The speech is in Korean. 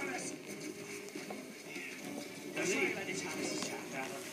Alles. Das war einer des Hafens, Schatz.